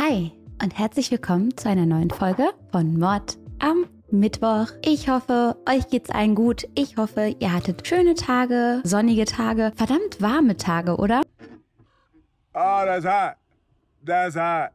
Hi und herzlich willkommen zu einer neuen Folge von Mord am Mittwoch. Ich hoffe, euch geht's allen gut. Ich hoffe, ihr hattet schöne Tage, sonnige Tage, verdammt warme Tage, oder? Oh, that's hot. That's hot.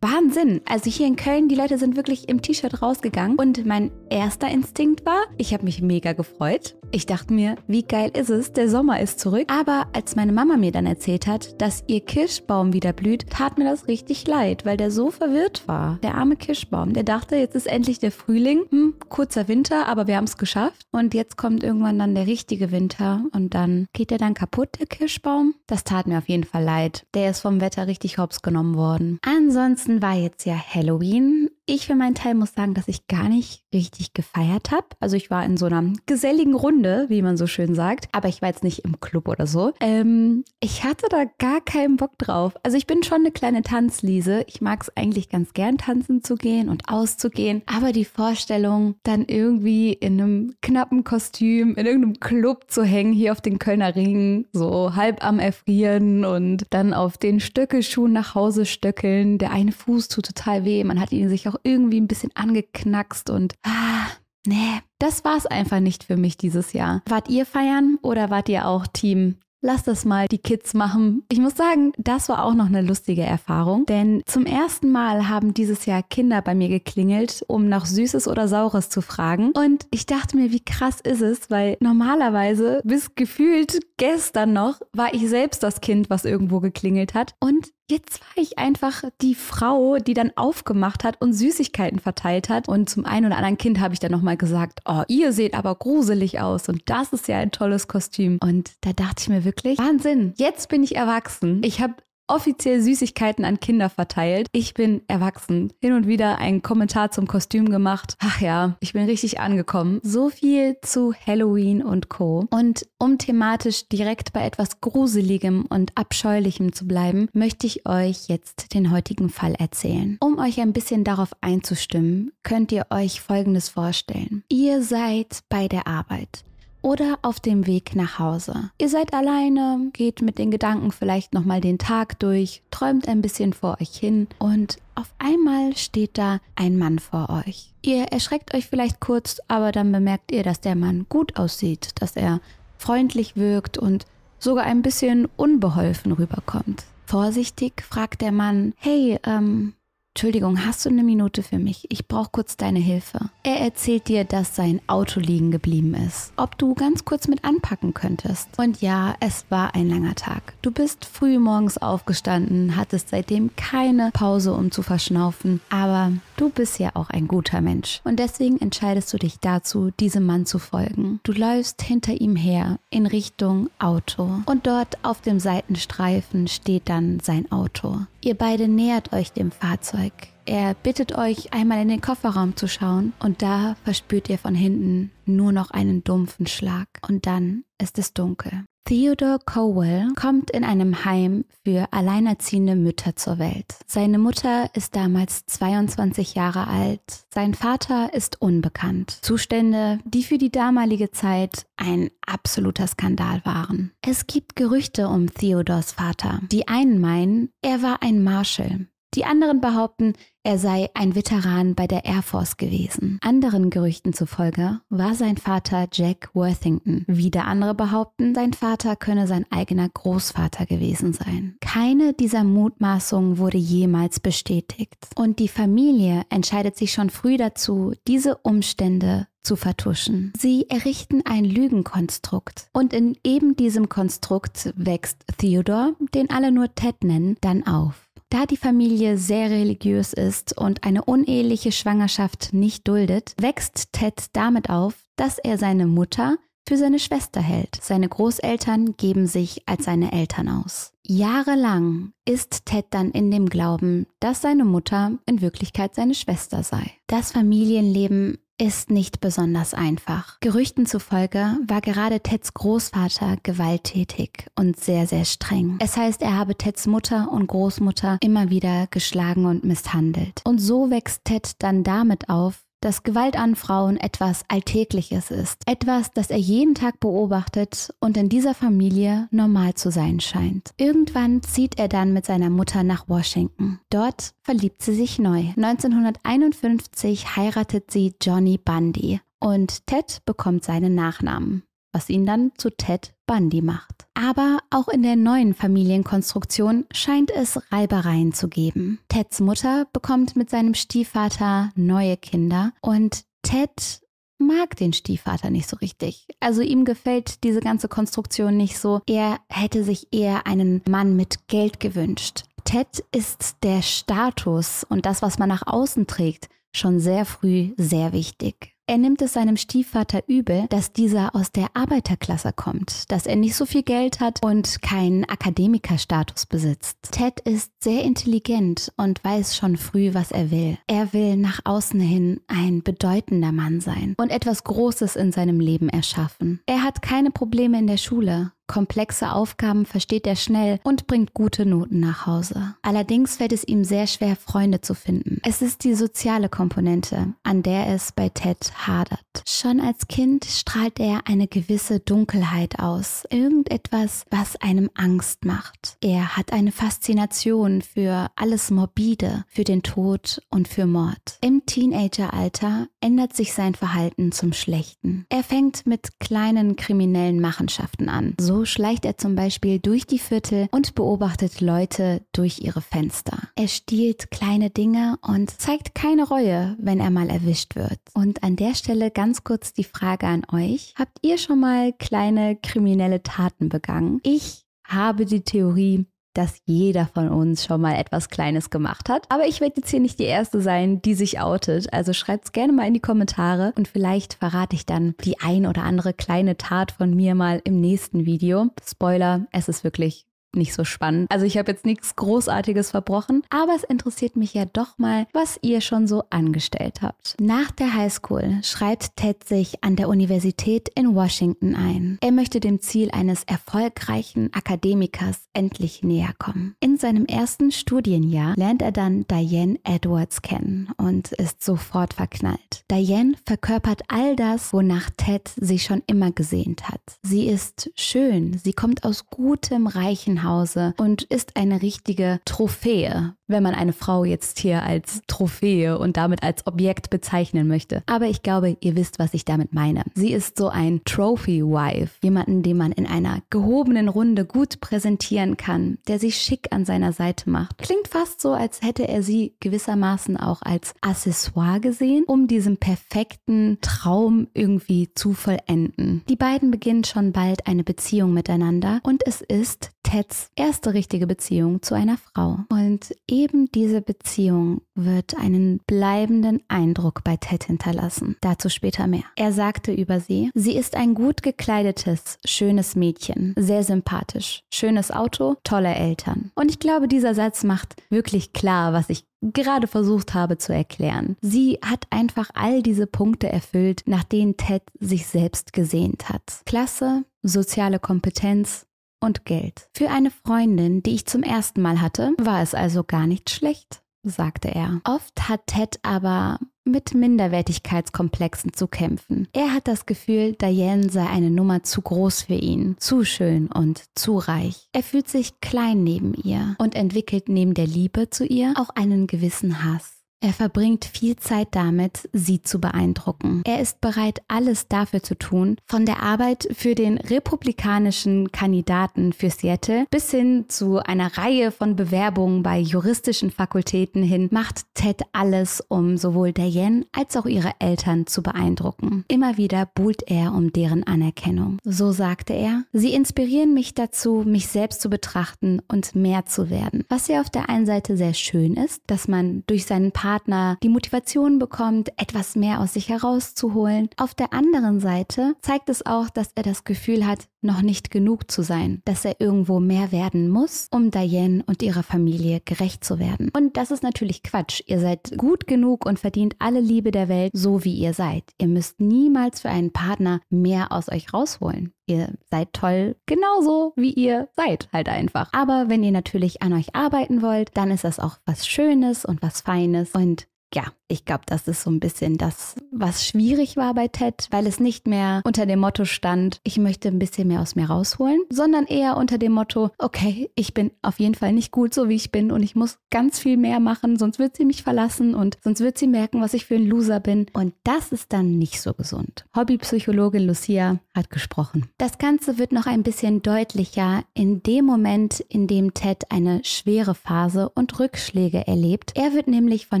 Wahnsinn. Also hier in Köln, die Leute sind wirklich im T-Shirt rausgegangen und mein erster Instinkt war, ich habe mich mega gefreut. Ich dachte mir, wie geil ist es, der Sommer ist zurück. Aber als meine Mama mir dann erzählt hat, dass ihr Kirschbaum wieder blüht, tat mir das richtig leid, weil der so verwirrt war. Der arme Kirschbaum, der dachte, jetzt ist endlich der Frühling. Hm, kurzer Winter, aber wir haben es geschafft. Und jetzt kommt irgendwann dann der richtige Winter und dann geht der dann kaputt, der Kirschbaum. Das tat mir auf jeden Fall leid. Der ist vom Wetter richtig hops genommen worden. Ansonsten war jetzt ja Halloween ich für meinen Teil muss sagen, dass ich gar nicht richtig gefeiert habe. Also ich war in so einer geselligen Runde, wie man so schön sagt, aber ich war jetzt nicht im Club oder so. Ähm, ich hatte da gar keinen Bock drauf. Also ich bin schon eine kleine Tanzliese. Ich mag es eigentlich ganz gern, tanzen zu gehen und auszugehen. Aber die Vorstellung, dann irgendwie in einem knappen Kostüm in irgendeinem Club zu hängen, hier auf den Kölner Ringen, so halb am Erfrieren und dann auf den Stöckelschuhen nach Hause stöckeln. Der eine Fuß tut total weh. Man hat ihn sich auch irgendwie ein bisschen angeknackst und ah, nee, das war's einfach nicht für mich dieses Jahr. Wart ihr feiern oder wart ihr auch Team Lass das mal die Kids machen. Ich muss sagen, das war auch noch eine lustige Erfahrung, denn zum ersten Mal haben dieses Jahr Kinder bei mir geklingelt, um nach Süßes oder Saures zu fragen. Und ich dachte mir, wie krass ist es, weil normalerweise bis gefühlt gestern noch war ich selbst das Kind, was irgendwo geklingelt hat. Und Jetzt war ich einfach die Frau, die dann aufgemacht hat und Süßigkeiten verteilt hat. Und zum einen oder anderen Kind habe ich dann nochmal gesagt, oh, ihr seht aber gruselig aus und das ist ja ein tolles Kostüm. Und da dachte ich mir wirklich, Wahnsinn, jetzt bin ich erwachsen. Ich habe offiziell Süßigkeiten an Kinder verteilt. Ich bin erwachsen. Hin und wieder einen Kommentar zum Kostüm gemacht. Ach ja, ich bin richtig angekommen. So viel zu Halloween und Co. Und um thematisch direkt bei etwas Gruseligem und Abscheulichem zu bleiben, möchte ich euch jetzt den heutigen Fall erzählen. Um euch ein bisschen darauf einzustimmen, könnt ihr euch Folgendes vorstellen. Ihr seid bei der Arbeit oder auf dem Weg nach Hause. Ihr seid alleine, geht mit den Gedanken vielleicht nochmal den Tag durch, träumt ein bisschen vor euch hin und auf einmal steht da ein Mann vor euch. Ihr erschreckt euch vielleicht kurz, aber dann bemerkt ihr, dass der Mann gut aussieht, dass er freundlich wirkt und sogar ein bisschen unbeholfen rüberkommt. Vorsichtig fragt der Mann, hey, ähm, Entschuldigung, hast du eine Minute für mich? Ich brauche kurz deine Hilfe. Er erzählt dir, dass sein Auto liegen geblieben ist. Ob du ganz kurz mit anpacken könntest. Und ja, es war ein langer Tag. Du bist früh morgens aufgestanden, hattest seitdem keine Pause, um zu verschnaufen. Aber du bist ja auch ein guter Mensch. Und deswegen entscheidest du dich dazu, diesem Mann zu folgen. Du läufst hinter ihm her in Richtung Auto. Und dort auf dem Seitenstreifen steht dann sein Auto. Ihr beide nähert euch dem Fahrzeug. Er bittet euch, einmal in den Kofferraum zu schauen und da verspürt ihr von hinten nur noch einen dumpfen Schlag und dann ist es dunkel. Theodore Cowell kommt in einem Heim für alleinerziehende Mütter zur Welt. Seine Mutter ist damals 22 Jahre alt, sein Vater ist unbekannt. Zustände, die für die damalige Zeit ein absoluter Skandal waren. Es gibt Gerüchte um Theodors Vater. Die einen meinen, er war ein Marshal, die anderen behaupten, er sei ein Veteran bei der Air Force gewesen. Anderen Gerüchten zufolge war sein Vater Jack Worthington. Wieder andere behaupten, sein Vater könne sein eigener Großvater gewesen sein. Keine dieser Mutmaßungen wurde jemals bestätigt. Und die Familie entscheidet sich schon früh dazu, diese Umstände zu vertuschen. Sie errichten ein Lügenkonstrukt. Und in eben diesem Konstrukt wächst Theodore, den alle nur Ted nennen, dann auf. Da die Familie sehr religiös ist und eine uneheliche Schwangerschaft nicht duldet, wächst Ted damit auf, dass er seine Mutter für seine Schwester hält. Seine Großeltern geben sich als seine Eltern aus. Jahrelang ist Ted dann in dem Glauben, dass seine Mutter in Wirklichkeit seine Schwester sei. Das Familienleben ist nicht besonders einfach. Gerüchten zufolge war gerade Teds Großvater gewalttätig und sehr, sehr streng. Es heißt, er habe Teds Mutter und Großmutter immer wieder geschlagen und misshandelt. Und so wächst Ted dann damit auf, dass Gewalt an Frauen etwas Alltägliches ist, etwas, das er jeden Tag beobachtet und in dieser Familie normal zu sein scheint. Irgendwann zieht er dann mit seiner Mutter nach Washington. Dort verliebt sie sich neu. 1951 heiratet sie Johnny Bundy und Ted bekommt seinen Nachnamen was ihn dann zu Ted Bundy macht. Aber auch in der neuen Familienkonstruktion scheint es Reibereien zu geben. Teds Mutter bekommt mit seinem Stiefvater neue Kinder und Ted mag den Stiefvater nicht so richtig. Also ihm gefällt diese ganze Konstruktion nicht so. Er hätte sich eher einen Mann mit Geld gewünscht. Ted ist der Status und das, was man nach außen trägt, schon sehr früh sehr wichtig. Er nimmt es seinem Stiefvater übel, dass dieser aus der Arbeiterklasse kommt, dass er nicht so viel Geld hat und keinen Akademikerstatus besitzt. Ted ist sehr intelligent und weiß schon früh, was er will. Er will nach außen hin ein bedeutender Mann sein und etwas Großes in seinem Leben erschaffen. Er hat keine Probleme in der Schule. Komplexe Aufgaben versteht er schnell und bringt gute Noten nach Hause. Allerdings fällt es ihm sehr schwer, Freunde zu finden. Es ist die soziale Komponente, an der es bei Ted hadert. Schon als Kind strahlt er eine gewisse Dunkelheit aus, irgendetwas, was einem Angst macht. Er hat eine Faszination für alles Morbide, für den Tod und für Mord. Im Teenageralter ändert sich sein Verhalten zum Schlechten. Er fängt mit kleinen kriminellen Machenschaften an, so schleicht er zum Beispiel durch die Viertel und beobachtet Leute durch ihre Fenster. Er stiehlt kleine Dinge und zeigt keine Reue, wenn er mal erwischt wird. Und an der Stelle ganz kurz die Frage an euch. Habt ihr schon mal kleine kriminelle Taten begangen? Ich habe die Theorie, dass jeder von uns schon mal etwas Kleines gemacht hat. Aber ich werde jetzt hier nicht die Erste sein, die sich outet. Also schreibt es gerne mal in die Kommentare und vielleicht verrate ich dann die ein oder andere kleine Tat von mir mal im nächsten Video. Spoiler, es ist wirklich nicht so spannend. Also ich habe jetzt nichts Großartiges verbrochen, aber es interessiert mich ja doch mal, was ihr schon so angestellt habt. Nach der Highschool schreibt Ted sich an der Universität in Washington ein. Er möchte dem Ziel eines erfolgreichen Akademikers endlich näher kommen. In seinem ersten Studienjahr lernt er dann Diane Edwards kennen und ist sofort verknallt. Diane verkörpert all das, wonach Ted sich schon immer gesehnt hat. Sie ist schön, sie kommt aus gutem, reichen Hause und ist eine richtige Trophäe, wenn man eine Frau jetzt hier als Trophäe und damit als Objekt bezeichnen möchte. Aber ich glaube, ihr wisst, was ich damit meine. Sie ist so ein Trophy Wife, jemanden, den man in einer gehobenen Runde gut präsentieren kann, der sich schick an seiner Seite macht. Klingt fast so, als hätte er sie gewissermaßen auch als Accessoire gesehen, um diesen perfekten Traum irgendwie zu vollenden. Die beiden beginnen schon bald eine Beziehung miteinander und es ist Teds erste richtige Beziehung zu einer Frau. Und eben diese Beziehung wird einen bleibenden Eindruck bei Ted hinterlassen. Dazu später mehr. Er sagte über sie, sie ist ein gut gekleidetes, schönes Mädchen, sehr sympathisch, schönes Auto, tolle Eltern. Und ich glaube, dieser Satz macht wirklich klar, was ich gerade versucht habe zu erklären. Sie hat einfach all diese Punkte erfüllt, nach denen Ted sich selbst gesehnt hat. Klasse, soziale Kompetenz, und Geld. Für eine Freundin, die ich zum ersten Mal hatte, war es also gar nicht schlecht, sagte er. Oft hat Ted aber mit Minderwertigkeitskomplexen zu kämpfen. Er hat das Gefühl, Diane sei eine Nummer zu groß für ihn, zu schön und zu reich. Er fühlt sich klein neben ihr und entwickelt neben der Liebe zu ihr auch einen gewissen Hass. Er verbringt viel Zeit damit, sie zu beeindrucken. Er ist bereit, alles dafür zu tun, von der Arbeit für den republikanischen Kandidaten für Seattle bis hin zu einer Reihe von Bewerbungen bei juristischen Fakultäten hin, macht Ted alles, um sowohl Diane als auch ihre Eltern zu beeindrucken. Immer wieder buhlt er um deren Anerkennung. So sagte er, sie inspirieren mich dazu, mich selbst zu betrachten und mehr zu werden. Was ja auf der einen Seite sehr schön ist, dass man durch seinen Partner Partner die Motivation bekommt, etwas mehr aus sich herauszuholen. Auf der anderen Seite zeigt es auch, dass er das Gefühl hat, noch nicht genug zu sein, dass er irgendwo mehr werden muss, um Diane und ihrer Familie gerecht zu werden. Und das ist natürlich Quatsch. Ihr seid gut genug und verdient alle Liebe der Welt, so wie ihr seid. Ihr müsst niemals für einen Partner mehr aus euch rausholen. Ihr seid toll, genauso wie ihr seid, halt einfach. Aber wenn ihr natürlich an euch arbeiten wollt, dann ist das auch was Schönes und was Feines. Und ja, ich glaube, das ist so ein bisschen das, was schwierig war bei Ted, weil es nicht mehr unter dem Motto stand, ich möchte ein bisschen mehr aus mir rausholen, sondern eher unter dem Motto, okay, ich bin auf jeden Fall nicht gut so, wie ich bin und ich muss ganz viel mehr machen, sonst wird sie mich verlassen und sonst wird sie merken, was ich für ein Loser bin. Und das ist dann nicht so gesund. Hobbypsychologin Lucia hat gesprochen. Das Ganze wird noch ein bisschen deutlicher in dem Moment, in dem Ted eine schwere Phase und Rückschläge erlebt. Er wird nämlich von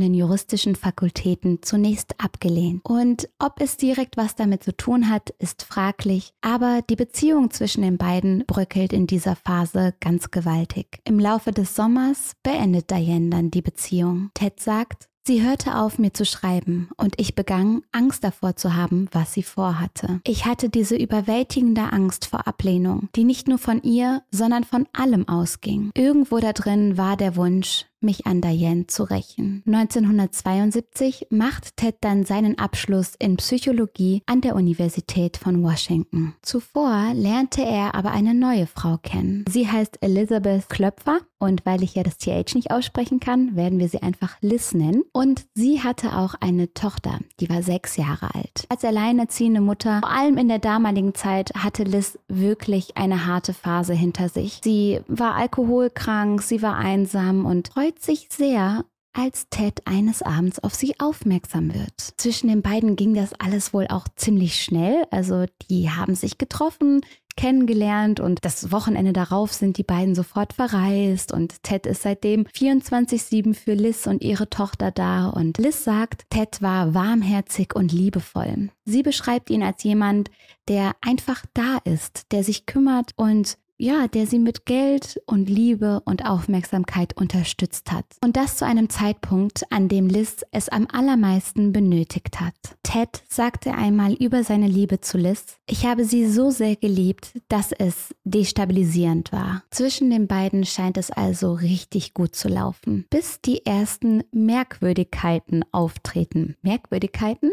den juristischen Fakultäten zunächst abgelehnt. Und ob es direkt was damit zu tun hat, ist fraglich. Aber die Beziehung zwischen den beiden bröckelt in dieser Phase ganz gewaltig. Im Laufe des Sommers beendet Diane dann die Beziehung. Ted sagt, Sie hörte auf, mir zu schreiben, und ich begann, Angst davor zu haben, was sie vorhatte. Ich hatte diese überwältigende Angst vor Ablehnung, die nicht nur von ihr, sondern von allem ausging. Irgendwo da drin war der Wunsch, mich an Diane zu rächen. 1972 macht Ted dann seinen Abschluss in Psychologie an der Universität von Washington. Zuvor lernte er aber eine neue Frau kennen. Sie heißt Elizabeth Klöpfer und weil ich ja das TH nicht aussprechen kann, werden wir sie einfach Liz nennen. Und sie hatte auch eine Tochter, die war sechs Jahre alt. Als alleinerziehende Mutter, vor allem in der damaligen Zeit, hatte Liz wirklich eine harte Phase hinter sich. Sie war alkoholkrank, sie war einsam und freute freut sich sehr, als Ted eines Abends auf sie aufmerksam wird. Zwischen den beiden ging das alles wohl auch ziemlich schnell. Also die haben sich getroffen, kennengelernt und das Wochenende darauf sind die beiden sofort verreist und Ted ist seitdem 24-7 für Liz und ihre Tochter da und Liz sagt, Ted war warmherzig und liebevoll. Sie beschreibt ihn als jemand, der einfach da ist, der sich kümmert und ja, der sie mit Geld und Liebe und Aufmerksamkeit unterstützt hat. Und das zu einem Zeitpunkt, an dem Liz es am allermeisten benötigt hat. Ted sagte einmal über seine Liebe zu Liz, ich habe sie so sehr geliebt, dass es destabilisierend war. Zwischen den beiden scheint es also richtig gut zu laufen, bis die ersten Merkwürdigkeiten auftreten. Merkwürdigkeiten?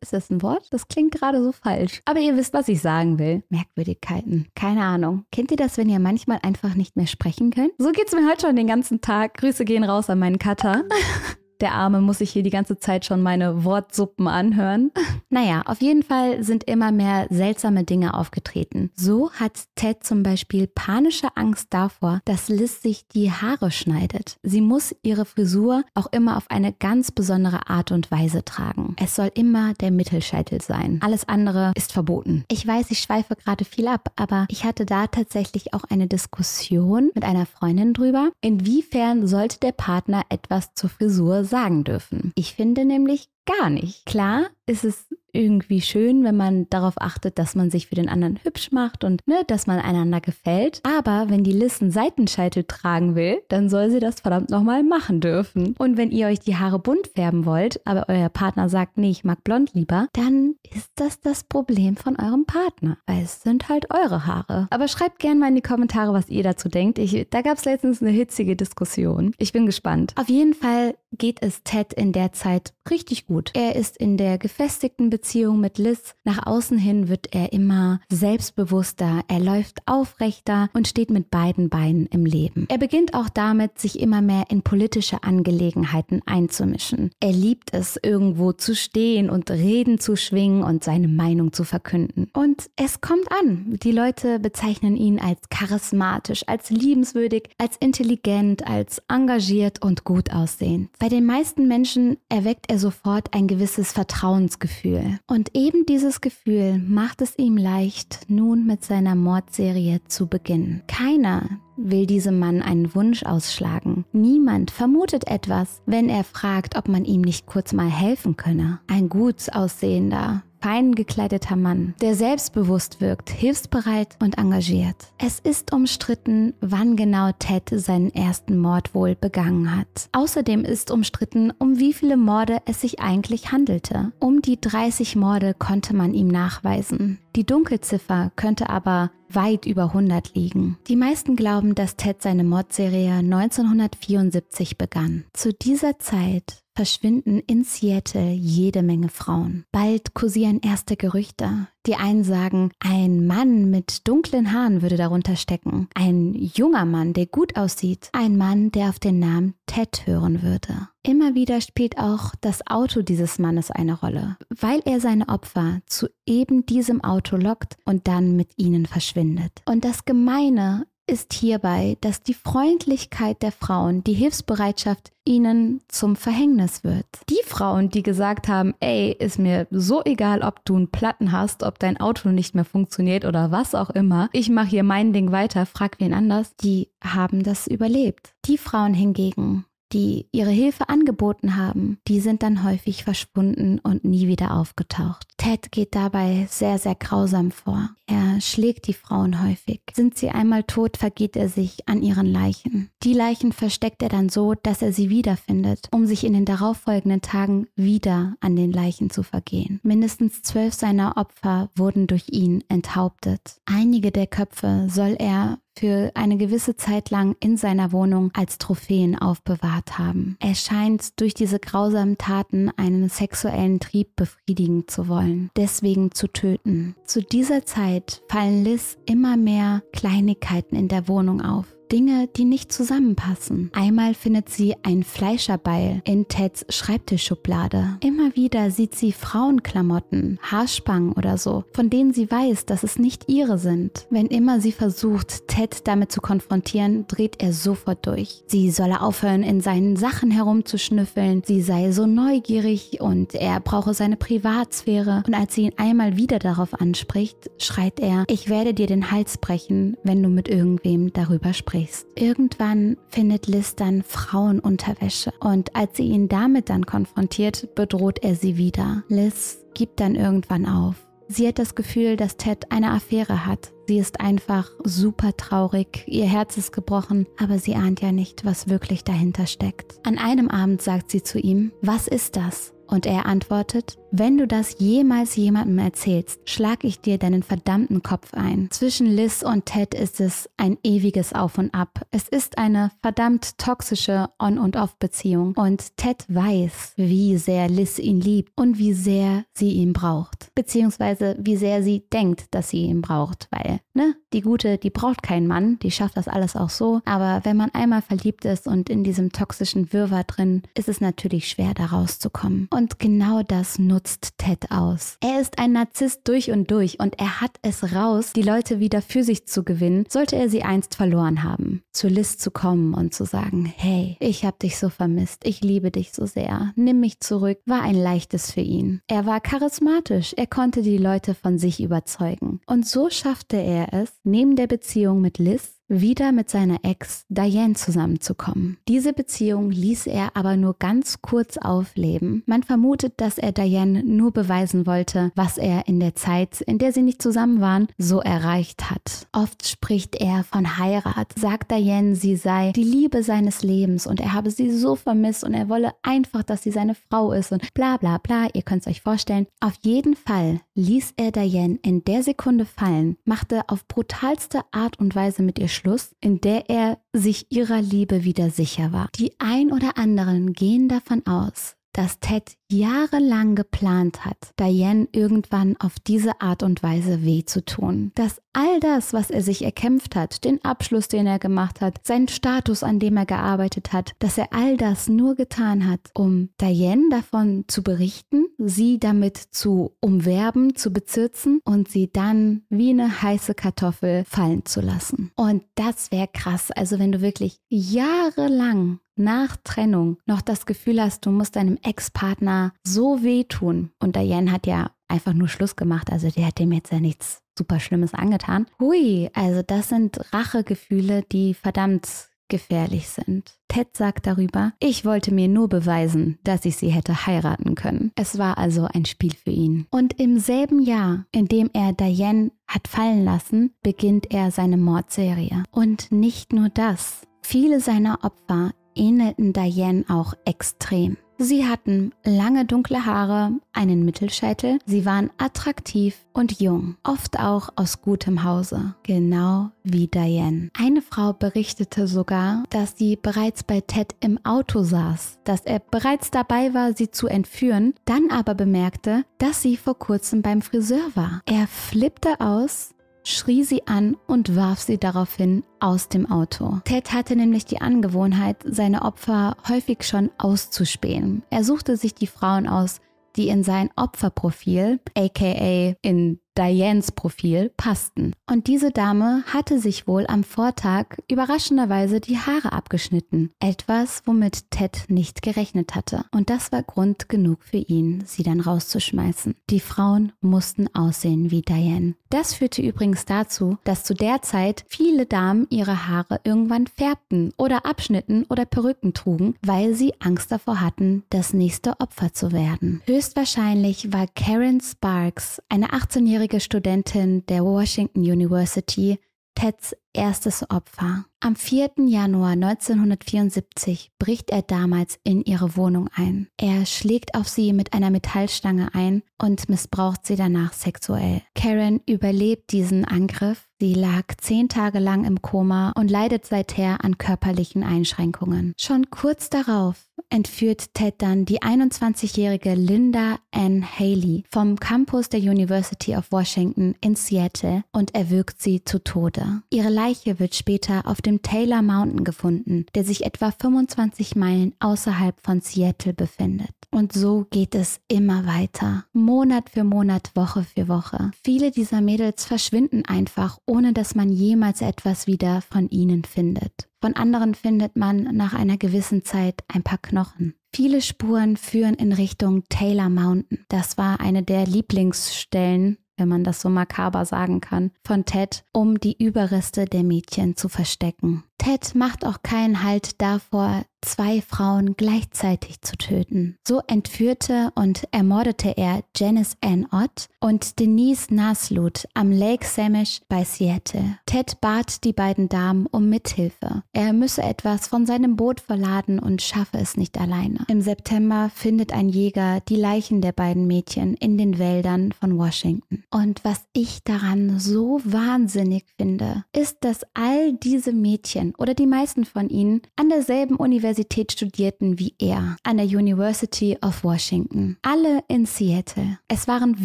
Ist das ein Wort? Das klingt gerade so falsch. Aber ihr wisst, was ich sagen will. Merkwürdigkeiten. Keine Ahnung. Kennt ihr das, wenn ihr manchmal einfach nicht mehr sprechen könnt? So geht es mir heute schon den ganzen Tag. Grüße gehen raus an meinen Cutter. Der Arme muss sich hier die ganze Zeit schon meine Wortsuppen anhören. naja, auf jeden Fall sind immer mehr seltsame Dinge aufgetreten. So hat Ted zum Beispiel panische Angst davor, dass Liz sich die Haare schneidet. Sie muss ihre Frisur auch immer auf eine ganz besondere Art und Weise tragen. Es soll immer der Mittelscheitel sein. Alles andere ist verboten. Ich weiß, ich schweife gerade viel ab, aber ich hatte da tatsächlich auch eine Diskussion mit einer Freundin drüber, inwiefern sollte der Partner etwas zur Frisur sagen dürfen. Ich finde nämlich gar nicht. Klar ist es irgendwie schön, wenn man darauf achtet, dass man sich für den anderen hübsch macht und ne, dass man einander gefällt. Aber wenn die Liz einen Seitenscheitel tragen will, dann soll sie das verdammt nochmal machen dürfen. Und wenn ihr euch die Haare bunt färben wollt, aber euer Partner sagt, nee, ich mag blond lieber, dann ist das das Problem von eurem Partner. Weil es sind halt eure Haare. Aber schreibt gerne mal in die Kommentare, was ihr dazu denkt. Ich, da gab es letztens eine hitzige Diskussion. Ich bin gespannt. Auf jeden Fall geht es Ted in der Zeit richtig gut. Er ist in der gefestigten Beziehung mit Liz. Nach außen hin wird er immer selbstbewusster, er läuft aufrechter und steht mit beiden Beinen im Leben. Er beginnt auch damit, sich immer mehr in politische Angelegenheiten einzumischen. Er liebt es, irgendwo zu stehen und Reden zu schwingen und seine Meinung zu verkünden. Und es kommt an. Die Leute bezeichnen ihn als charismatisch, als liebenswürdig, als intelligent, als engagiert und gut aussehend. Bei den meisten Menschen erweckt er sofort ein gewisses Vertrauensgefühl. Und eben dieses Gefühl macht es ihm leicht, nun mit seiner Mordserie zu beginnen. Keiner will diesem Mann einen Wunsch ausschlagen. Niemand vermutet etwas, wenn er fragt, ob man ihm nicht kurz mal helfen könne. Ein gut aussehender, fein gekleideter Mann, der selbstbewusst wirkt, hilfsbereit und engagiert. Es ist umstritten, wann genau Ted seinen ersten Mord wohl begangen hat. Außerdem ist umstritten, um wie viele Morde es sich eigentlich handelte. Um die 30 Morde konnte man ihm nachweisen. Die Dunkelziffer könnte aber weit über 100 liegen. Die meisten glauben, dass Ted seine Mordserie 1974 begann. Zu dieser Zeit verschwinden in Seattle jede Menge Frauen. Bald kursieren erste Gerüchte. Die einen sagen, ein Mann mit dunklen Haaren würde darunter stecken. Ein junger Mann, der gut aussieht. Ein Mann, der auf den Namen Ted hören würde. Immer wieder spielt auch das Auto dieses Mannes eine Rolle, weil er seine Opfer zu eben diesem Auto lockt und dann mit ihnen verschwindet. Und das Gemeine ist hierbei, dass die Freundlichkeit der Frauen, die Hilfsbereitschaft ihnen zum Verhängnis wird. Die Frauen, die gesagt haben, ey, ist mir so egal, ob du einen Platten hast, ob dein Auto nicht mehr funktioniert oder was auch immer, ich mache hier mein Ding weiter, frag wen anders, die haben das überlebt. Die Frauen hingegen, die ihre Hilfe angeboten haben, die sind dann häufig verschwunden und nie wieder aufgetaucht. Ted geht dabei sehr, sehr grausam vor. Er schlägt die Frauen häufig. Sind sie einmal tot, vergeht er sich an ihren Leichen. Die Leichen versteckt er dann so, dass er sie wiederfindet, um sich in den darauffolgenden Tagen wieder an den Leichen zu vergehen. Mindestens zwölf seiner Opfer wurden durch ihn enthauptet. Einige der Köpfe soll er für eine gewisse Zeit lang in seiner Wohnung als Trophäen aufbewahrt haben. Er scheint durch diese grausamen Taten einen sexuellen Trieb befriedigen zu wollen, deswegen zu töten. Zu dieser Zeit fallen Liz immer mehr Kleinigkeiten in der Wohnung auf. Dinge, die nicht zusammenpassen. Einmal findet sie ein Fleischerbeil in Teds Schreibtischschublade. Immer wieder sieht sie Frauenklamotten, Haarspangen oder so, von denen sie weiß, dass es nicht ihre sind. Wenn immer sie versucht, Ted damit zu konfrontieren, dreht er sofort durch. Sie solle aufhören, in seinen Sachen herumzuschnüffeln, sie sei so neugierig und er brauche seine Privatsphäre. Und als sie ihn einmal wieder darauf anspricht, schreit er, ich werde dir den Hals brechen, wenn du mit irgendwem darüber sprichst ansprichst. Irgendwann findet Liz dann Frauenunterwäsche und als sie ihn damit dann konfrontiert, bedroht er sie wieder. Liz gibt dann irgendwann auf. Sie hat das Gefühl, dass Ted eine Affäre hat. Sie ist einfach super traurig, ihr Herz ist gebrochen, aber sie ahnt ja nicht, was wirklich dahinter steckt. An einem Abend sagt sie zu ihm, was ist das? Und er antwortet, wenn du das jemals jemandem erzählst, schlag ich dir deinen verdammten Kopf ein. Zwischen Liz und Ted ist es ein ewiges Auf und Ab. Es ist eine verdammt toxische On- und Off-Beziehung. Und Ted weiß, wie sehr Liz ihn liebt und wie sehr sie ihn braucht. Beziehungsweise wie sehr sie denkt, dass sie ihn braucht. Weil, ne, die Gute, die braucht keinen Mann, die schafft das alles auch so. Aber wenn man einmal verliebt ist und in diesem toxischen Wirrwarr drin, ist es natürlich schwer, da rauszukommen. Und genau das nutzt Ted aus. Er ist ein Narzisst durch und durch und er hat es raus, die Leute wieder für sich zu gewinnen, sollte er sie einst verloren haben. Zu Liz zu kommen und zu sagen, hey, ich hab dich so vermisst, ich liebe dich so sehr, nimm mich zurück, war ein leichtes für ihn. Er war charismatisch, er konnte die Leute von sich überzeugen. Und so schaffte er es, neben der Beziehung mit Liz wieder mit seiner Ex Diane zusammenzukommen. Diese Beziehung ließ er aber nur ganz kurz aufleben. Man vermutet, dass er Diane nur beweisen wollte, was er in der Zeit, in der sie nicht zusammen waren, so erreicht hat. Oft spricht er von Heirat, sagt Diane, sie sei die Liebe seines Lebens und er habe sie so vermisst und er wolle einfach, dass sie seine Frau ist und bla bla bla, ihr könnt es euch vorstellen. Auf jeden Fall ließ er Diane in der Sekunde fallen, machte auf brutalste Art und Weise mit ihr Schluss, in der er sich ihrer Liebe wieder sicher war. Die ein oder anderen gehen davon aus, dass Ted jahrelang geplant hat, Diane irgendwann auf diese Art und Weise weh zu tun. Dass all das, was er sich erkämpft hat, den Abschluss, den er gemacht hat, seinen Status, an dem er gearbeitet hat, dass er all das nur getan hat, um Diane davon zu berichten, sie damit zu umwerben, zu bezirzen und sie dann wie eine heiße Kartoffel fallen zu lassen. Und das wäre krass. Also wenn du wirklich jahrelang nach Trennung noch das Gefühl hast, du musst deinem Ex-Partner so wehtun. Und Diane hat ja einfach nur Schluss gemacht, also die hat dem jetzt ja nichts super Schlimmes angetan. Hui, also das sind Rachegefühle, die verdammt gefährlich sind. Ted sagt darüber, ich wollte mir nur beweisen, dass ich sie hätte heiraten können. Es war also ein Spiel für ihn. Und im selben Jahr, in dem er Diane hat fallen lassen, beginnt er seine Mordserie. Und nicht nur das. Viele seiner Opfer ähnelten Diane auch extrem. Sie hatten lange dunkle Haare, einen Mittelscheitel, sie waren attraktiv und jung, oft auch aus gutem Hause, genau wie Diane. Eine Frau berichtete sogar, dass sie bereits bei Ted im Auto saß, dass er bereits dabei war, sie zu entführen, dann aber bemerkte, dass sie vor kurzem beim Friseur war. Er flippte aus, schrie sie an und warf sie daraufhin aus dem Auto. Ted hatte nämlich die Angewohnheit, seine Opfer häufig schon auszuspähen. Er suchte sich die Frauen aus, die in sein Opferprofil, aka in Dianes Profil passten. Und diese Dame hatte sich wohl am Vortag überraschenderweise die Haare abgeschnitten. Etwas, womit Ted nicht gerechnet hatte. Und das war Grund genug für ihn, sie dann rauszuschmeißen. Die Frauen mussten aussehen wie Diane. Das führte übrigens dazu, dass zu der Zeit viele Damen ihre Haare irgendwann färbten oder abschnitten oder Perücken trugen, weil sie Angst davor hatten, das nächste Opfer zu werden. Höchstwahrscheinlich war Karen Sparks, eine 18-jährige langjährige Studentin der Washington University, Teds erstes Opfer. Am 4. Januar 1974 bricht er damals in ihre Wohnung ein. Er schlägt auf sie mit einer Metallstange ein und missbraucht sie danach sexuell. Karen überlebt diesen Angriff. Sie lag zehn Tage lang im Koma und leidet seither an körperlichen Einschränkungen. Schon kurz darauf entführt Ted dann die 21-jährige Linda Ann Haley vom Campus der University of Washington in Seattle und erwürgt sie zu Tode. Ihre Leiche wird später auf dem Taylor Mountain gefunden, der sich etwa 25 Meilen außerhalb von Seattle befindet. Und so geht es immer weiter. Monat für Monat, Woche für Woche. Viele dieser Mädels verschwinden einfach, ohne dass man jemals etwas wieder von ihnen findet. Von anderen findet man nach einer gewissen Zeit ein paar Knochen. Viele Spuren führen in Richtung Taylor Mountain. Das war eine der Lieblingsstellen wenn man das so makaber sagen kann, von Ted, um die Überreste der Mädchen zu verstecken. Ted macht auch keinen Halt davor, zwei Frauen gleichzeitig zu töten. So entführte und ermordete er Janice Ann Ott und Denise Naslut am Lake Samish bei Seattle. Ted bat die beiden Damen um Mithilfe. Er müsse etwas von seinem Boot verladen und schaffe es nicht alleine. Im September findet ein Jäger die Leichen der beiden Mädchen in den Wäldern von Washington. Und was ich daran so wahnsinnig finde, ist, dass all diese Mädchen oder die meisten von ihnen an derselben Universität studierten wie er, an der University of Washington. Alle in Seattle. Es waren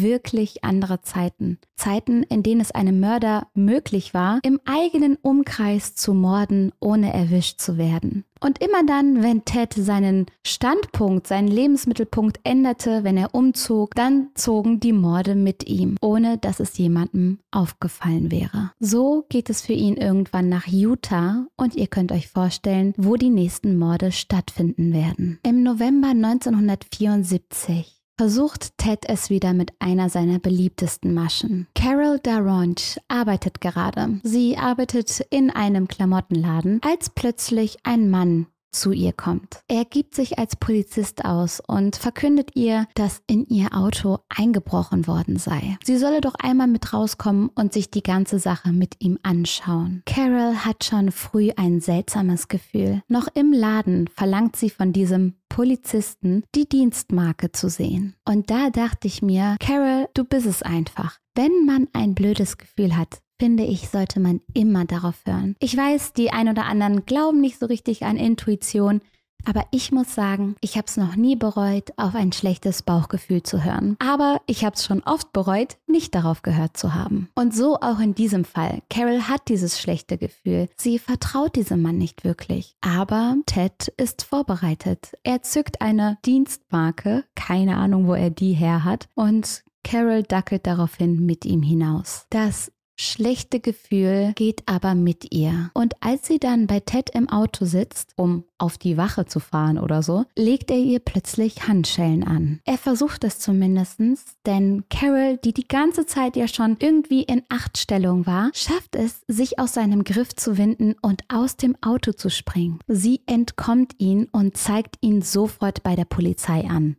wirklich andere Zeiten. Zeiten, in denen es einem Mörder möglich war, im eigenen Umkreis zu morden, ohne erwischt zu werden. Und immer dann, wenn Ted seinen Standpunkt, seinen Lebensmittelpunkt änderte, wenn er umzog, dann zogen die Morde mit ihm, ohne dass es jemandem aufgefallen wäre. So geht es für ihn irgendwann nach Utah und ihr könnt euch vorstellen, wo die nächsten Morde stattfinden werden. Im November 1974 versucht Ted es wieder mit einer seiner beliebtesten Maschen. Carol Daronch arbeitet gerade. Sie arbeitet in einem Klamottenladen, als plötzlich ein Mann zu ihr kommt. Er gibt sich als Polizist aus und verkündet ihr, dass in ihr Auto eingebrochen worden sei. Sie solle doch einmal mit rauskommen und sich die ganze Sache mit ihm anschauen. Carol hat schon früh ein seltsames Gefühl. Noch im Laden verlangt sie von diesem Polizisten die Dienstmarke zu sehen. Und da dachte ich mir, Carol, du bist es einfach. Wenn man ein blödes Gefühl hat, finde ich, sollte man immer darauf hören. Ich weiß, die ein oder anderen glauben nicht so richtig an Intuition, aber ich muss sagen, ich habe es noch nie bereut, auf ein schlechtes Bauchgefühl zu hören. Aber ich habe es schon oft bereut, nicht darauf gehört zu haben. Und so auch in diesem Fall. Carol hat dieses schlechte Gefühl. Sie vertraut diesem Mann nicht wirklich. Aber Ted ist vorbereitet. Er zückt eine Dienstmarke, keine Ahnung, wo er die her hat, und Carol dackelt daraufhin mit ihm hinaus. Das schlechte Gefühl geht aber mit ihr. Und als sie dann bei Ted im Auto sitzt, um auf die Wache zu fahren oder so, legt er ihr plötzlich Handschellen an. Er versucht es zumindest, denn Carol, die die ganze Zeit ja schon irgendwie in Achtstellung war, schafft es, sich aus seinem Griff zu winden und aus dem Auto zu springen. Sie entkommt ihn und zeigt ihn sofort bei der Polizei an.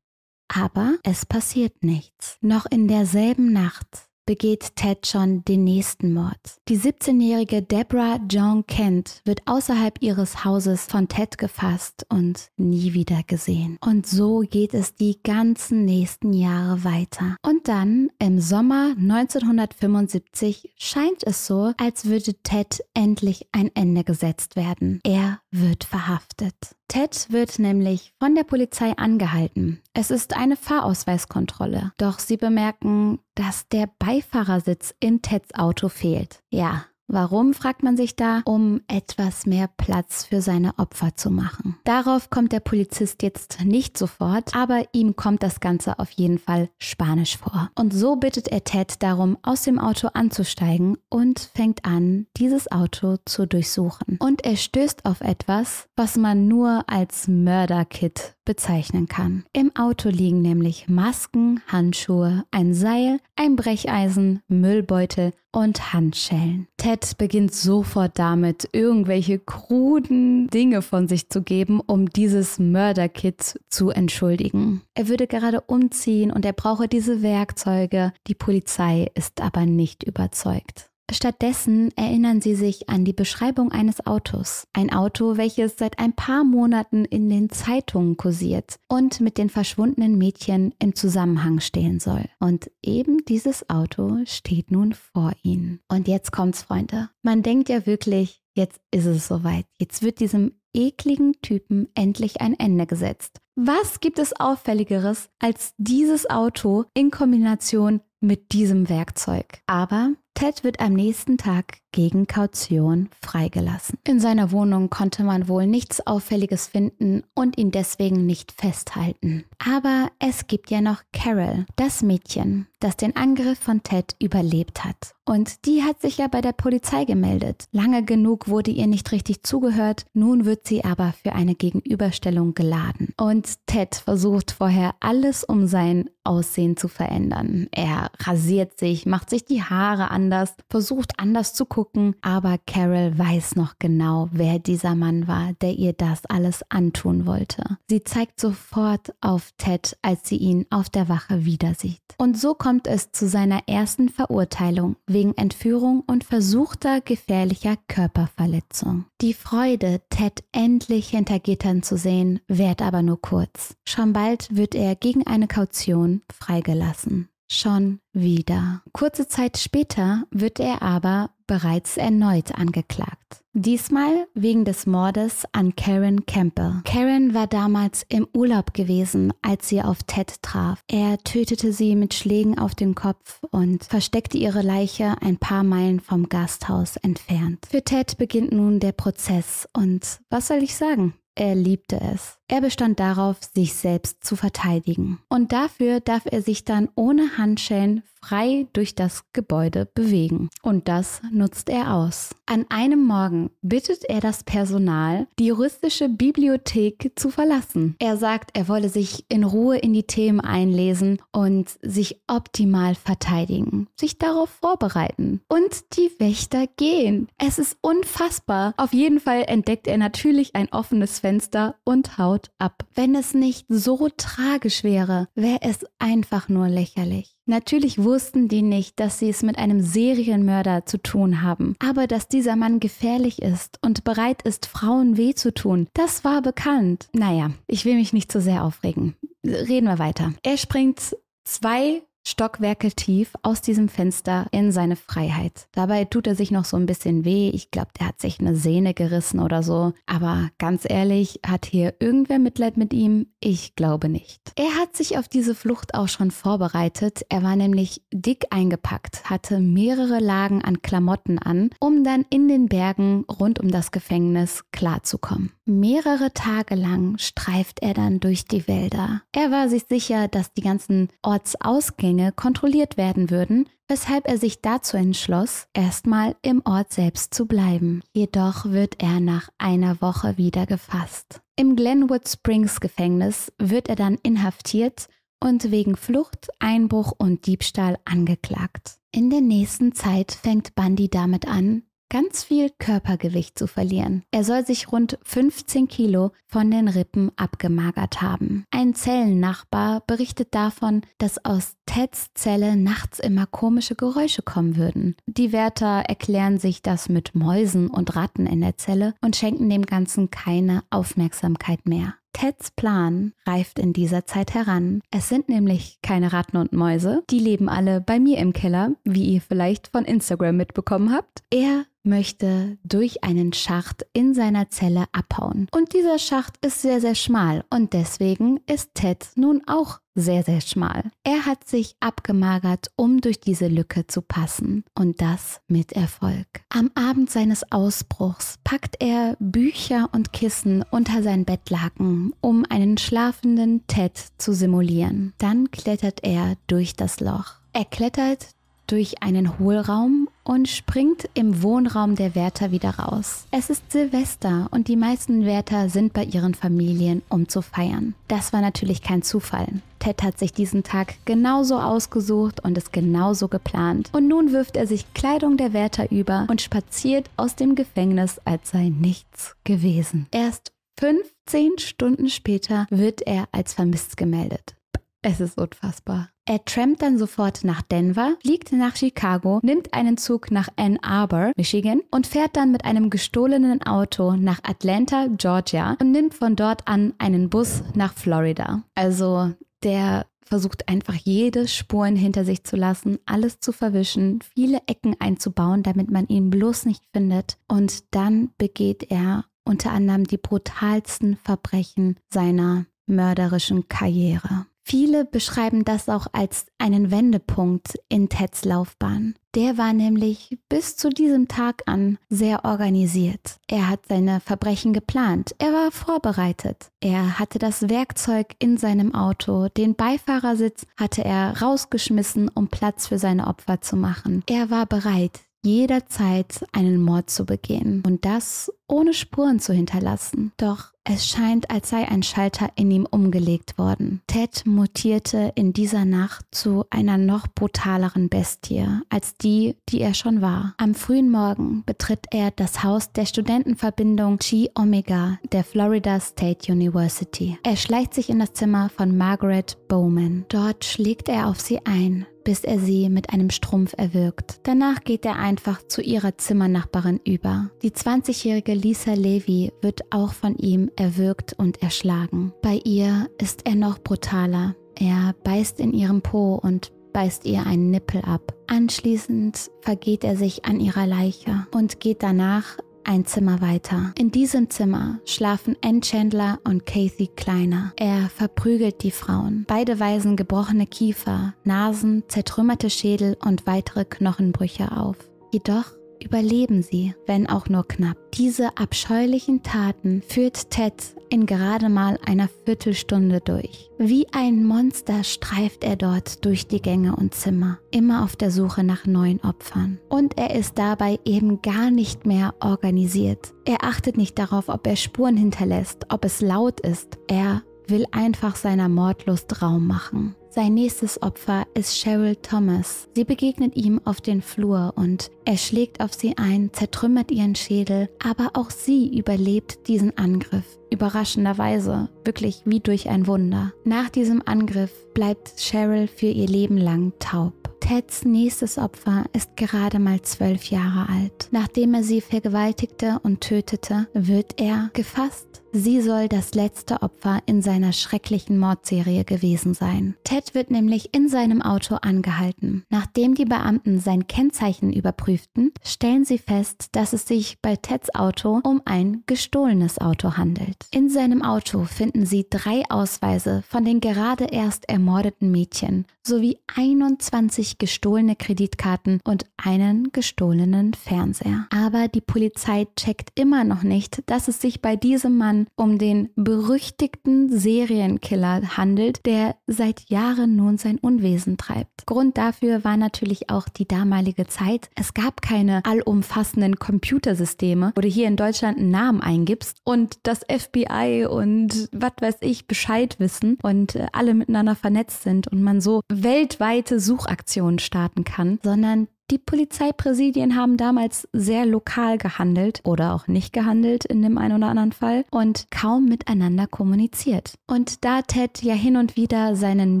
Aber es passiert nichts. Noch in derselben Nacht begeht Ted schon den nächsten Mord. Die 17-jährige Deborah Joan Kent wird außerhalb ihres Hauses von Ted gefasst und nie wieder gesehen. Und so geht es die ganzen nächsten Jahre weiter. Und dann, im Sommer 1975, scheint es so, als würde Ted endlich ein Ende gesetzt werden. Er wird verhaftet. Ted wird nämlich von der Polizei angehalten. Es ist eine Fahrausweiskontrolle. Doch sie bemerken, dass der Beifahrersitz in Teds Auto fehlt. Ja, Warum, fragt man sich da, um etwas mehr Platz für seine Opfer zu machen. Darauf kommt der Polizist jetzt nicht sofort, aber ihm kommt das Ganze auf jeden Fall spanisch vor. Und so bittet er Ted darum, aus dem Auto anzusteigen und fängt an, dieses Auto zu durchsuchen. Und er stößt auf etwas, was man nur als Mörderkit bezeichnen kann. Im Auto liegen nämlich Masken, Handschuhe, ein Seil, ein Brecheisen, Müllbeutel und Handschellen. Ted beginnt sofort damit, irgendwelche kruden Dinge von sich zu geben, um dieses Mörderkit zu entschuldigen. Er würde gerade umziehen und er brauche diese Werkzeuge. Die Polizei ist aber nicht überzeugt. Stattdessen erinnern sie sich an die Beschreibung eines Autos. Ein Auto, welches seit ein paar Monaten in den Zeitungen kursiert und mit den verschwundenen Mädchen im Zusammenhang stehen soll. Und eben dieses Auto steht nun vor ihnen. Und jetzt kommt's, Freunde. Man denkt ja wirklich, jetzt ist es soweit. Jetzt wird diesem ekligen Typen endlich ein Ende gesetzt. Was gibt es auffälligeres als dieses Auto in Kombination mit diesem Werkzeug? Aber Ted wird am nächsten Tag gegen Kaution freigelassen. In seiner Wohnung konnte man wohl nichts Auffälliges finden und ihn deswegen nicht festhalten. Aber es gibt ja noch Carol, das Mädchen, das den Angriff von Ted überlebt hat. Und die hat sich ja bei der Polizei gemeldet. Lange genug wurde ihr nicht richtig zugehört, nun wird sie aber für eine Gegenüberstellung geladen. Und Ted versucht vorher alles, um sein Aussehen zu verändern. Er rasiert sich, macht sich die Haare anders, versucht anders zu gucken, aber Carol weiß noch genau, wer dieser Mann war, der ihr das alles antun wollte. Sie zeigt sofort auf Ted, als sie ihn auf der Wache wieder sieht. Und so kommt es zu seiner ersten Verurteilung wegen Entführung und versuchter gefährlicher Körperverletzung. Die Freude, Ted endlich hinter Gittern zu sehen, währt aber nur kurz. Schon bald wird er gegen eine Kaution freigelassen. Schon wieder. Kurze Zeit später wird er aber bereits erneut angeklagt. Diesmal wegen des Mordes an Karen Campbell. Karen war damals im Urlaub gewesen, als sie auf Ted traf. Er tötete sie mit Schlägen auf den Kopf und versteckte ihre Leiche ein paar Meilen vom Gasthaus entfernt. Für Ted beginnt nun der Prozess und was soll ich sagen? Er liebte es. Er bestand darauf, sich selbst zu verteidigen. Und dafür darf er sich dann ohne Handschellen frei durch das Gebäude bewegen. Und das nutzt er aus. An einem Morgen bittet er das Personal, die juristische Bibliothek zu verlassen. Er sagt, er wolle sich in Ruhe in die Themen einlesen und sich optimal verteidigen, sich darauf vorbereiten. Und die Wächter gehen. Es ist unfassbar. Auf jeden Fall entdeckt er natürlich ein offenes Fenster und haut ab. Wenn es nicht so tragisch wäre, wäre es einfach nur lächerlich. Natürlich wussten die nicht, dass sie es mit einem Serienmörder zu tun haben, aber dass dieser Mann gefährlich ist und bereit ist, Frauen weh zu tun, das war bekannt. Naja, ich will mich nicht zu sehr aufregen. Reden wir weiter. Er springt zwei Stockwerke tief aus diesem Fenster in seine Freiheit. Dabei tut er sich noch so ein bisschen weh. Ich glaube, der hat sich eine Sehne gerissen oder so. Aber ganz ehrlich, hat hier irgendwer Mitleid mit ihm? Ich glaube nicht. Er hat sich auf diese Flucht auch schon vorbereitet. Er war nämlich dick eingepackt, hatte mehrere Lagen an Klamotten an, um dann in den Bergen rund um das Gefängnis klarzukommen. Mehrere Tage lang streift er dann durch die Wälder. Er war sich sicher, dass die ganzen Ortsausgänge kontrolliert werden würden, weshalb er sich dazu entschloss, erstmal im Ort selbst zu bleiben. Jedoch wird er nach einer Woche wieder gefasst. Im Glenwood Springs Gefängnis wird er dann inhaftiert und wegen Flucht, Einbruch und Diebstahl angeklagt. In der nächsten Zeit fängt Bundy damit an, ganz viel Körpergewicht zu verlieren. Er soll sich rund 15 Kilo von den Rippen abgemagert haben. Ein Zellennachbar berichtet davon, dass aus Teds Zelle nachts immer komische Geräusche kommen würden. Die Wärter erklären sich das mit Mäusen und Ratten in der Zelle und schenken dem Ganzen keine Aufmerksamkeit mehr. Teds Plan reift in dieser Zeit heran. Es sind nämlich keine Ratten und Mäuse. Die leben alle bei mir im Keller, wie ihr vielleicht von Instagram mitbekommen habt. Er möchte durch einen Schacht in seiner Zelle abhauen. Und dieser Schacht ist sehr, sehr schmal und deswegen ist Ted nun auch sehr, sehr schmal. Er hat sich abgemagert, um durch diese Lücke zu passen und das mit Erfolg. Am Abend seines Ausbruchs packt er Bücher und Kissen unter sein Bettlaken, um einen schlafenden Ted zu simulieren. Dann klettert er durch das Loch. Er klettert durch einen Hohlraum und springt im Wohnraum der Wärter wieder raus. Es ist Silvester und die meisten Wärter sind bei ihren Familien, um zu feiern. Das war natürlich kein Zufall. Ted hat sich diesen Tag genauso ausgesucht und es genauso geplant. Und nun wirft er sich Kleidung der Wärter über und spaziert aus dem Gefängnis, als sei nichts gewesen. Erst 15 Stunden später wird er als vermisst gemeldet. Es ist unfassbar. Er trampt dann sofort nach Denver, fliegt nach Chicago, nimmt einen Zug nach Ann Arbor, Michigan und fährt dann mit einem gestohlenen Auto nach Atlanta, Georgia und nimmt von dort an einen Bus nach Florida. Also der versucht einfach jede Spuren hinter sich zu lassen, alles zu verwischen, viele Ecken einzubauen, damit man ihn bloß nicht findet. Und dann begeht er unter anderem die brutalsten Verbrechen seiner mörderischen Karriere. Viele beschreiben das auch als einen Wendepunkt in Teds Laufbahn. Der war nämlich bis zu diesem Tag an sehr organisiert. Er hat seine Verbrechen geplant. Er war vorbereitet. Er hatte das Werkzeug in seinem Auto. Den Beifahrersitz hatte er rausgeschmissen, um Platz für seine Opfer zu machen. Er war bereit, jederzeit einen Mord zu begehen und das ohne Spuren zu hinterlassen. Doch es scheint, als sei ein Schalter in ihm umgelegt worden. Ted mutierte in dieser Nacht zu einer noch brutaleren Bestie als die, die er schon war. Am frühen Morgen betritt er das Haus der Studentenverbindung Chi Omega der Florida State University. Er schleicht sich in das Zimmer von Margaret Bowman. Dort schlägt er auf sie ein, bis er sie mit einem Strumpf erwürgt. Danach geht er einfach zu ihrer Zimmernachbarin über. Die 20-jährige Lisa Levy wird auch von ihm erwürgt und erschlagen. Bei ihr ist er noch brutaler. Er beißt in ihrem Po und beißt ihr einen Nippel ab. Anschließend vergeht er sich an ihrer Leiche und geht danach ein Zimmer weiter. In diesem Zimmer schlafen Ann Chandler und Kathy Kleiner. Er verprügelt die Frauen. Beide weisen gebrochene Kiefer, Nasen, zertrümmerte Schädel und weitere Knochenbrüche auf. Jedoch überleben sie, wenn auch nur knapp. Diese abscheulichen Taten führt Ted in gerade mal einer Viertelstunde durch. Wie ein Monster streift er dort durch die Gänge und Zimmer, immer auf der Suche nach neuen Opfern. Und er ist dabei eben gar nicht mehr organisiert. Er achtet nicht darauf, ob er Spuren hinterlässt, ob es laut ist. Er will einfach seiner Mordlust Raum machen. Sein nächstes Opfer ist Cheryl Thomas. Sie begegnet ihm auf den Flur und er schlägt auf sie ein, zertrümmert ihren Schädel, aber auch sie überlebt diesen Angriff. Überraschenderweise, wirklich wie durch ein Wunder. Nach diesem Angriff bleibt Cheryl für ihr Leben lang taub. Teds nächstes Opfer ist gerade mal zwölf Jahre alt. Nachdem er sie vergewaltigte und tötete, wird er gefasst. Sie soll das letzte Opfer in seiner schrecklichen Mordserie gewesen sein. Ted wird nämlich in seinem Auto angehalten. Nachdem die Beamten sein Kennzeichen überprüften, stellen sie fest, dass es sich bei Teds Auto um ein gestohlenes Auto handelt. In seinem Auto finden sie drei Ausweise von den gerade erst ermordeten Mädchen sowie 21 gestohlene Kreditkarten und einen gestohlenen Fernseher. Aber die Polizei checkt immer noch nicht, dass es sich bei diesem Mann um den berüchtigten Serienkiller handelt, der seit Jahren nun sein Unwesen treibt. Grund dafür war natürlich auch die damalige Zeit. Es gab keine allumfassenden Computersysteme, wo du hier in Deutschland einen Namen eingibst und das FBI und was weiß ich Bescheid wissen und äh, alle miteinander vernetzt sind und man so weltweite Suchaktionen starten kann, sondern Die Polizeipräsidien haben damals sehr lokal gehandelt oder auch nicht gehandelt in dem einen oder anderen Fall und kaum miteinander kommuniziert. Und da Ted ja hin und wieder seinen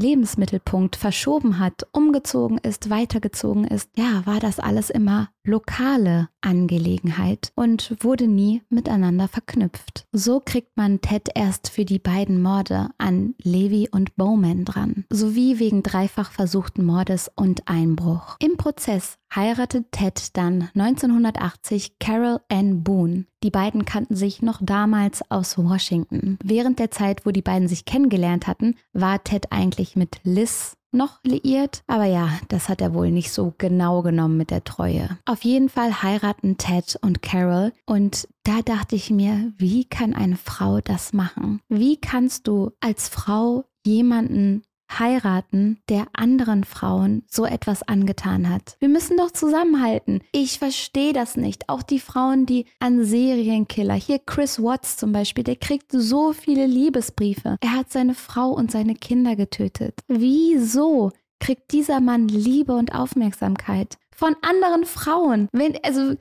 Lebensmittelpunkt verschoben hat, umgezogen ist, weitergezogen ist, ja, war das alles immer lokale Angelegenheit und wurde nie miteinander verknüpft. So kriegt man Ted erst für die beiden Morde an Levi und Bowman dran, sowie wegen dreifach versuchten Mordes und Einbruch. Im Prozess heiratet Ted dann 1980 Carol Ann Boone. Die beiden kannten sich noch damals aus Washington. Während der Zeit, wo die beiden sich kennengelernt hatten, war Ted eigentlich mit Liz noch liiert, aber ja, das hat er wohl nicht so genau genommen mit der Treue. Auf jeden Fall heiraten Ted und Carol und da dachte ich mir, wie kann eine Frau das machen? Wie kannst du als Frau jemanden heiraten, der anderen Frauen so etwas angetan hat. Wir müssen doch zusammenhalten. Ich verstehe das nicht. Auch die Frauen, die an Serienkiller, hier Chris Watts zum Beispiel, der kriegt so viele Liebesbriefe. Er hat seine Frau und seine Kinder getötet. Wieso kriegt dieser Mann Liebe und Aufmerksamkeit? Von anderen Frauen. Wenn, also,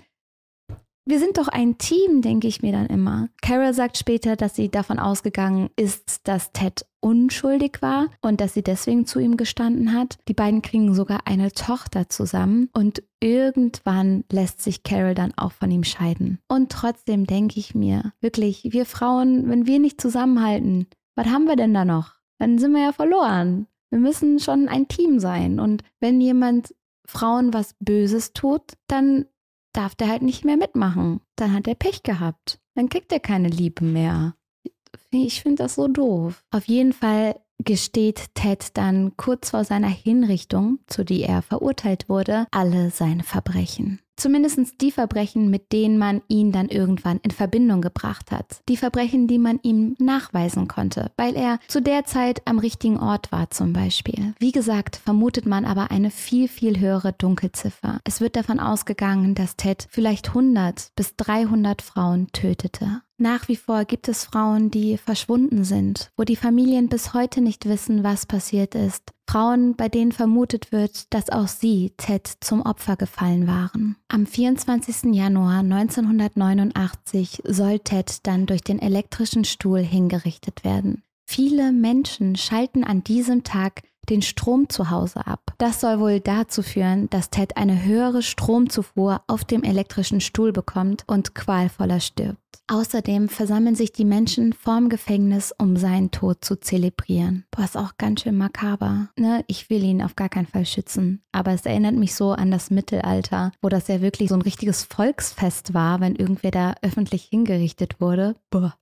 wir sind doch ein Team, denke ich mir dann immer. Carol sagt später, dass sie davon ausgegangen ist, dass Ted unschuldig war und dass sie deswegen zu ihm gestanden hat. Die beiden kriegen sogar eine Tochter zusammen und irgendwann lässt sich Carol dann auch von ihm scheiden. Und trotzdem denke ich mir, wirklich, wir Frauen, wenn wir nicht zusammenhalten, was haben wir denn da noch? Dann sind wir ja verloren. Wir müssen schon ein Team sein. Und wenn jemand Frauen was Böses tut, dann darf der halt nicht mehr mitmachen. Dann hat er Pech gehabt. Dann kriegt er keine Liebe mehr. Ich finde das so doof. Auf jeden Fall gesteht Ted dann kurz vor seiner Hinrichtung, zu die er verurteilt wurde, alle seine Verbrechen. Zumindest die Verbrechen, mit denen man ihn dann irgendwann in Verbindung gebracht hat. Die Verbrechen, die man ihm nachweisen konnte, weil er zu der Zeit am richtigen Ort war zum Beispiel. Wie gesagt, vermutet man aber eine viel, viel höhere Dunkelziffer. Es wird davon ausgegangen, dass Ted vielleicht 100 bis 300 Frauen tötete. Nach wie vor gibt es Frauen, die verschwunden sind, wo die Familien bis heute nicht wissen, was passiert ist. Frauen, bei denen vermutet wird, dass auch sie Ted zum Opfer gefallen waren. Am 24. Januar 1989 soll Ted dann durch den elektrischen Stuhl hingerichtet werden. Viele Menschen schalten an diesem Tag den Strom zu Hause ab. Das soll wohl dazu führen, dass Ted eine höhere Stromzufuhr auf dem elektrischen Stuhl bekommt und qualvoller stirbt. Außerdem versammeln sich die Menschen vorm Gefängnis, um seinen Tod zu zelebrieren. Boah, ist auch ganz schön makaber. Ne? Ich will ihn auf gar keinen Fall schützen. Aber es erinnert mich so an das Mittelalter, wo das ja wirklich so ein richtiges Volksfest war, wenn irgendwer da öffentlich hingerichtet wurde. Boah,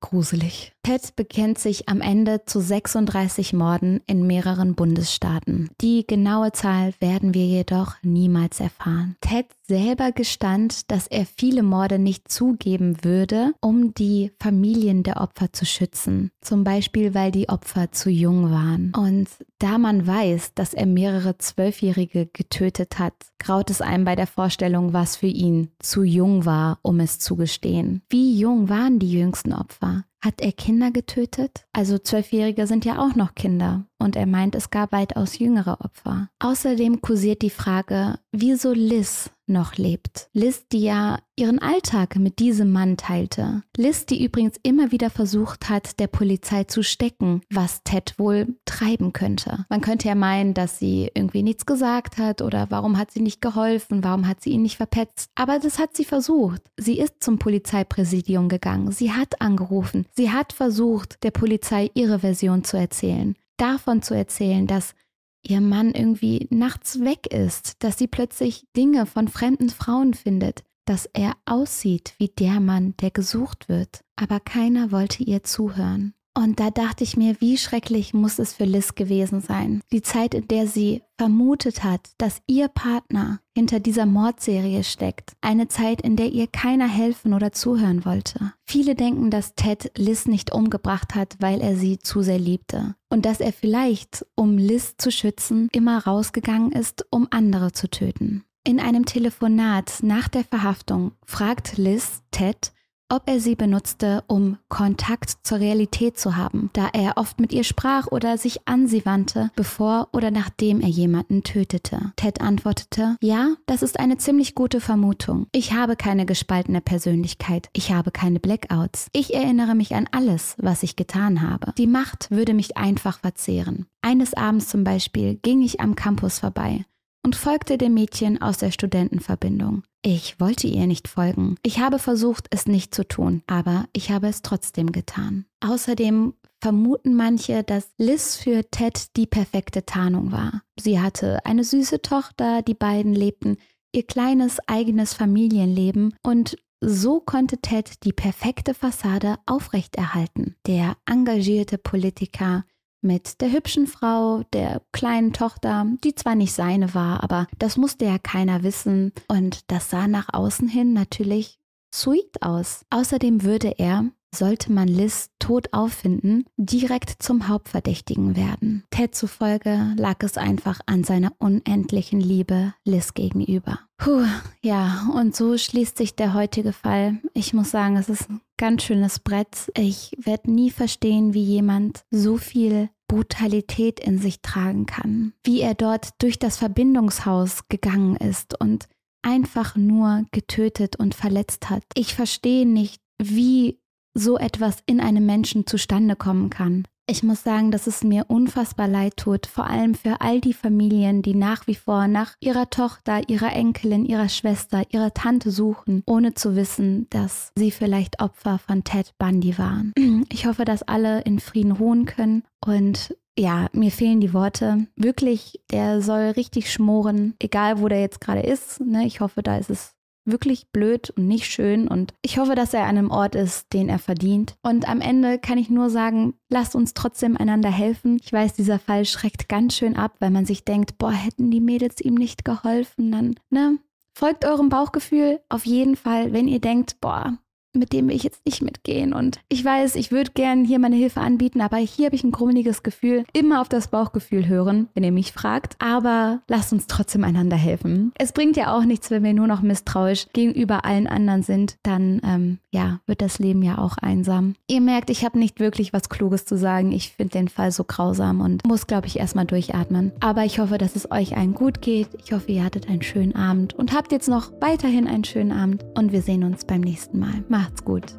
gruselig. Ted bekennt sich am Ende zu 36 Morden in mehreren Bundesstaaten. Die genaue Zahl werden wir jedoch niemals erfahren. Ted selber gestand, dass er viele Morde nicht zugeben würde, um die Familien der Opfer zu schützen. Zum Beispiel, weil die Opfer zu jung waren. Und da man weiß, dass er mehrere Zwölfjährige getötet hat, graut es einem bei der Vorstellung, was für ihn zu jung war, um es zu gestehen. Wie jung waren die jüngsten Opfer? Hat er Kinder getötet? Also Zwölfjährige sind ja auch noch Kinder. Und er meint, es gab weitaus jüngere Opfer. Außerdem kursiert die Frage, wieso Liz noch lebt. Liz, die ja ihren Alltag mit diesem Mann teilte. Liz, die übrigens immer wieder versucht hat, der Polizei zu stecken, was Ted wohl treiben könnte. Man könnte ja meinen, dass sie irgendwie nichts gesagt hat oder warum hat sie nicht geholfen, warum hat sie ihn nicht verpetzt. Aber das hat sie versucht. Sie ist zum Polizeipräsidium gegangen. Sie hat angerufen. Sie hat versucht, der Polizei ihre Version zu erzählen. Davon zu erzählen, dass ihr Mann irgendwie nachts weg ist, dass sie plötzlich Dinge von fremden Frauen findet, dass er aussieht wie der Mann, der gesucht wird. Aber keiner wollte ihr zuhören. Und da dachte ich mir, wie schrecklich muss es für Liz gewesen sein. Die Zeit, in der sie vermutet hat, dass ihr Partner hinter dieser Mordserie steckt. Eine Zeit, in der ihr keiner helfen oder zuhören wollte. Viele denken, dass Ted Liz nicht umgebracht hat, weil er sie zu sehr liebte. Und dass er vielleicht, um Liz zu schützen, immer rausgegangen ist, um andere zu töten. In einem Telefonat nach der Verhaftung fragt Liz Ted, ob er sie benutzte, um Kontakt zur Realität zu haben, da er oft mit ihr sprach oder sich an sie wandte, bevor oder nachdem er jemanden tötete. Ted antwortete, ja, das ist eine ziemlich gute Vermutung. Ich habe keine gespaltene Persönlichkeit. Ich habe keine Blackouts. Ich erinnere mich an alles, was ich getan habe. Die Macht würde mich einfach verzehren. Eines Abends zum Beispiel ging ich am Campus vorbei und folgte dem Mädchen aus der Studentenverbindung. Ich wollte ihr nicht folgen. Ich habe versucht, es nicht zu tun, aber ich habe es trotzdem getan. Außerdem vermuten manche, dass Liz für Ted die perfekte Tarnung war. Sie hatte eine süße Tochter, die beiden lebten ihr kleines eigenes Familienleben und so konnte Ted die perfekte Fassade aufrechterhalten. Der engagierte Politiker, mit der hübschen Frau, der kleinen Tochter, die zwar nicht seine war, aber das musste ja keiner wissen und das sah nach außen hin natürlich sweet aus. Außerdem würde er, sollte man Liz tot auffinden, direkt zum Hauptverdächtigen werden. Ted zufolge lag es einfach an seiner unendlichen Liebe Liz gegenüber. Puh, ja, und so schließt sich der heutige Fall. Ich muss sagen, es ist ein ganz schönes Brett. Ich werde nie verstehen, wie jemand so viel Brutalität in sich tragen kann. Wie er dort durch das Verbindungshaus gegangen ist und einfach nur getötet und verletzt hat. Ich verstehe nicht, wie so etwas in einem Menschen zustande kommen kann. Ich muss sagen, dass es mir unfassbar leid tut, vor allem für all die Familien, die nach wie vor nach ihrer Tochter, ihrer Enkelin, ihrer Schwester, ihrer Tante suchen, ohne zu wissen, dass sie vielleicht Opfer von Ted Bundy waren. Ich hoffe, dass alle in Frieden ruhen können und ja, mir fehlen die Worte. Wirklich, der soll richtig schmoren, egal wo der jetzt gerade ist. Ne? Ich hoffe, da ist es wirklich blöd und nicht schön. Und ich hoffe, dass er an einem Ort ist, den er verdient. Und am Ende kann ich nur sagen, lasst uns trotzdem einander helfen. Ich weiß, dieser Fall schreckt ganz schön ab, weil man sich denkt, boah, hätten die Mädels ihm nicht geholfen, dann, ne? Folgt eurem Bauchgefühl auf jeden Fall, wenn ihr denkt, boah, mit dem will ich jetzt nicht mitgehen. Und ich weiß, ich würde gern hier meine Hilfe anbieten, aber hier habe ich ein grummeliges Gefühl. Immer auf das Bauchgefühl hören, wenn ihr mich fragt. Aber lasst uns trotzdem einander helfen. Es bringt ja auch nichts, wenn wir nur noch misstrauisch gegenüber allen anderen sind. Dann, ähm, ja, wird das Leben ja auch einsam. Ihr merkt, ich habe nicht wirklich was Kluges zu sagen. Ich finde den Fall so grausam und muss, glaube ich, erstmal durchatmen. Aber ich hoffe, dass es euch allen gut geht. Ich hoffe, ihr hattet einen schönen Abend und habt jetzt noch weiterhin einen schönen Abend. Und wir sehen uns beim nächsten Mal. Macht's gut.